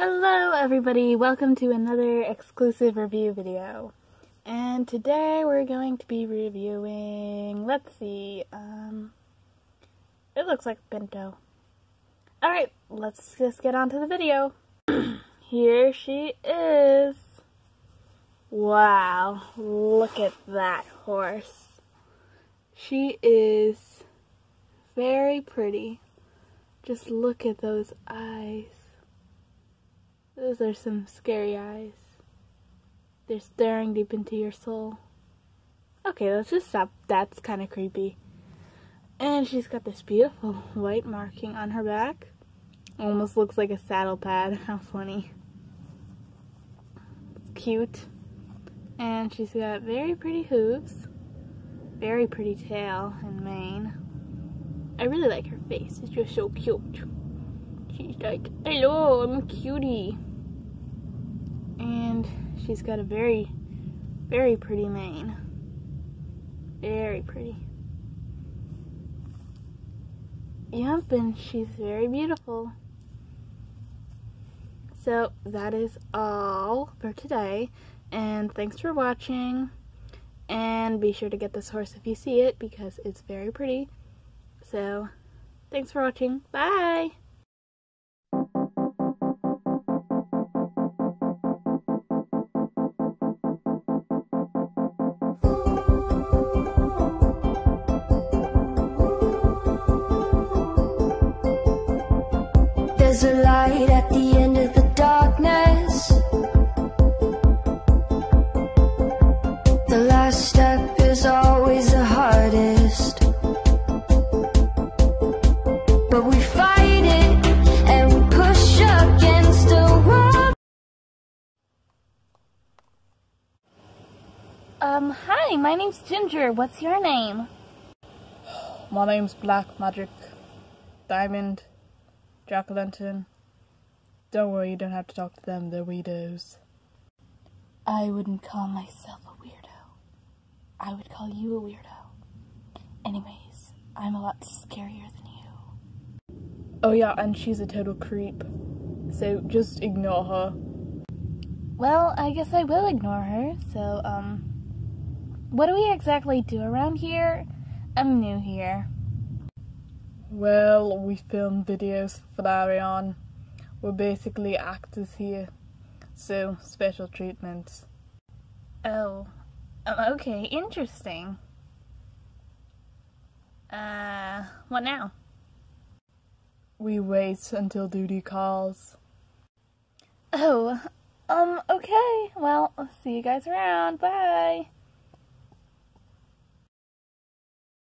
everybody, welcome to another exclusive review video. And today we're going to be reviewing, let's see, um, it looks like Pinto. Alright, let's just get on to the video. Here she is. Wow, look at that horse. She is very pretty. Just look at those eyes. Those are some scary eyes. They're staring deep into your soul. Okay, let's just stop. That's kind of creepy. And she's got this beautiful white marking on her back. Almost looks like a saddle pad. How funny. It's cute. And she's got very pretty hooves. Very pretty tail and mane. I really like her face. It's just so cute. She's like, hello, I'm a cutie and she's got a very, very pretty mane. Very pretty. Yep, and she's very beautiful. So that is all for today, and thanks for watching. And be sure to get this horse if you see it because it's very pretty. So, thanks for watching. Bye! There's a light at the end of the darkness. The last step is always the hardest. But we fight it and we push against the wall. Um, hi, my name's Ginger. What's your name? My name's Black Magic Diamond Jack Lantern. Don't worry, you don't have to talk to them, they're weirdos. I wouldn't call myself a weirdo. I would call you a weirdo. Anyways, I'm a lot scarier than you. Oh yeah, and she's a total creep. So just ignore her. Well, I guess I will ignore her, so, um, what do we exactly do around here? I'm new here. Well, we film videos for Flareon. We're basically actors here. So, special treatments. Oh, oh, okay, interesting. Uh, what now? We wait until duty calls. Oh, um, okay. Well, see you guys around. Bye.